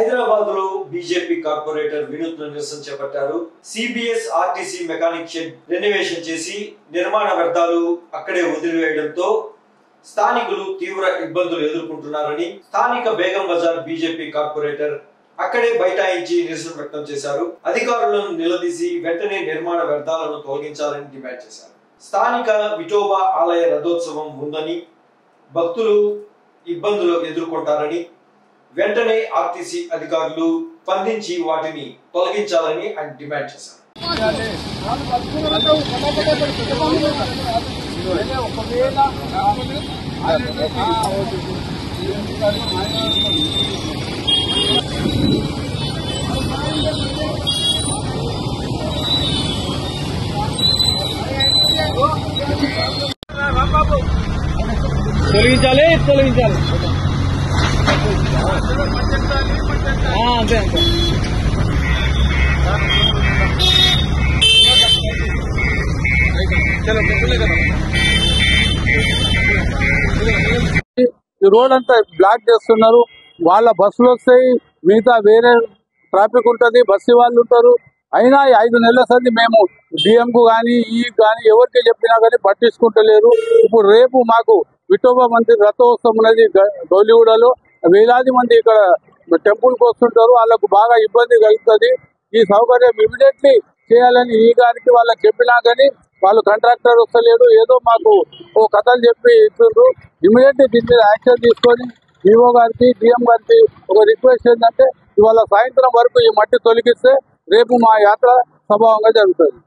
హైదరాబాద్లో BJP corporator వినూత్న నిరసన చేపట్టారు. CBS RTC mechanic shed renovation చేసి నిర్మాణ వ్యర్థాలు అక్కడే వదిలివేయడంతో స్థానికులు తీవ్ర ఇబ్బందులు ఎదుర్కొంటున్నారని స్థానిక బేగం బజార్ బీజేపీ కార్పొరేటర్ అక్కడే బైఠాయించి నిరసన వ్యక్తం చేశారు. అధికారులను నిలదీసి వెంటనే నిర్మాణ వ్యర్థాలను తొలగించాలని డిమాండ్ చేశారు. స్థానిక విఠోబా ఆలయ రథోత్సవం ఉందని భక్తులు ఇబ్బందులు ఎదుర్కొంటారని వెంటనే ఆర్టీసీ అధికారులు స్పందించి వాటిని తొలగించాలని ఆయన డిమాండ్ చేశారు. తొలగించాలి తొలగించాలి. అంతే అంతే ఈ రోడ్ అంతా బ్లాక్ చేస్తున్నారు. వాళ్ళ బస్సులు వస్తాయి. మిగతా వేరే ట్రాఫిక్ ఉంటుంది. బస్సు వాళ్ళు ఉంటారు. అయినా ఈ ఐదు నెలల సంది మేము డిఎంకు కానీ ఈ e కానీ ఎవరికి చెప్పినా కానీ పట్టించుకుంటలేరు. ఇప్పుడు రేపు మాకు విఠోబా మంత్రి రథోత్సవం ఉన్నది గౌలిగూడలో. వేలాది మంది ఇక్కడ టెంపుల్కు వస్తుంటారు. వాళ్ళకు బాగా ఇబ్బంది కలుగుతుంది. ఈ సౌకర్యం ఇమీడియట్లీ చేయాలని ఈ గారికి వాళ్ళకి చెప్పినా కానీ వాళ్ళు కాంట్రాక్టర్ వస్తలేడు ఏదో మాకు ఓ కథలు చెప్పి ఇస్తుండ్రు ఇమీడియట్లీ దీని మీద యాక్షన్ తీసుకొని ఈఓ గారికి డిఎం గారికి ఒక రిక్వెస్ట్ ఏంటంటే ఇవాళ సాయంత్రం వరకు ఈ మట్టి తొలగిస్తే రేపు మా యాత్ర స్వభావంగా జరుగుతుంది.